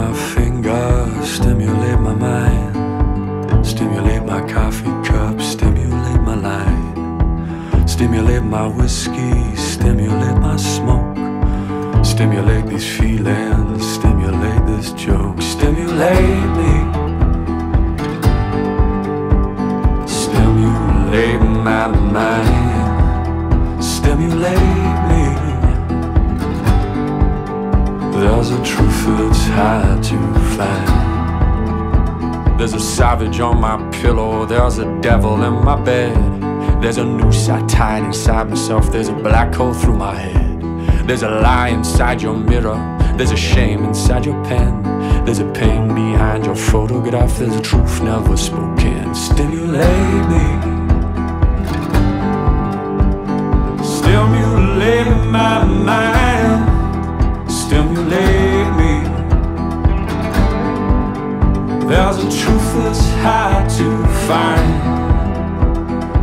my finger, stimulate my mind, stimulate my coffee cup, stimulate my life, stimulate my whiskey, stimulate my smoke, stimulate these feelings. There's a truth that's hard to find. There's a savage on my pillow, there's a devil in my bed. There's a noose I tied inside myself, there's a black hole through my head. There's a lie inside your mirror, there's a shame inside your pen. There's a pain behind your photograph, there's a truth never spoken. Stimulate me.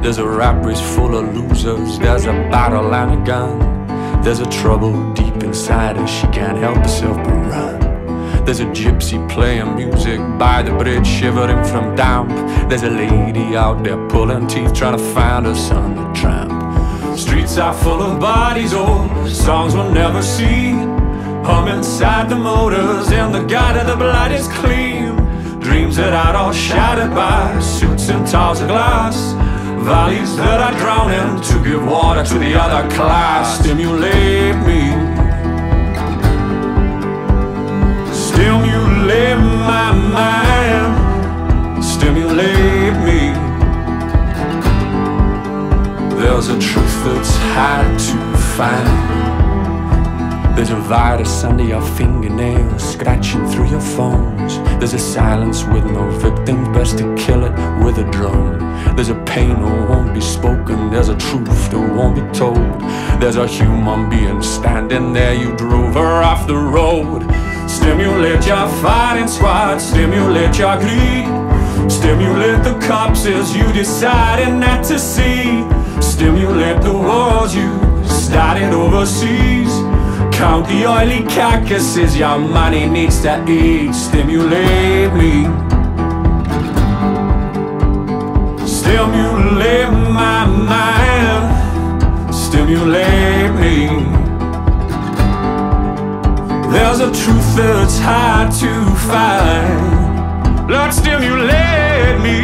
There's a race full of losers. There's a battle and a gun. There's a trouble deep inside her. She can't help herself but run. There's a gypsy playing music by the bridge, shivering from damp. There's a lady out there pulling teeth, trying to find her son to tramp. Streets are full of bodies, old, songs we'll never see. Hum inside the motors, and the guide of the blood is clean. Dreams that are all shattered by suits and towers of glass. Valleys that are drowning to give water to the other class. Stimulate me. Stimulate my mind. Stimulate me. There's a truth that's hard to find. There's a virus under your fingernails, scratching through your phones. There's a silence with no victims, best to kill it with a drone. There's a pain that won't be spoken, there's a truth that won't be told. There's a human being standing there, you drove her off the road. Stimulate your fighting squad, stimulate your greed. Stimulate the corpses you decided not to see. Stimulate the wars you started overseas. Count the oily carcasses your money needs to eat. Stimulate me. Stimulate my mind. Stimulate me. There's a truth that's hard to find. Lord, stimulate me.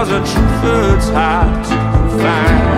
was a true food's hard to find.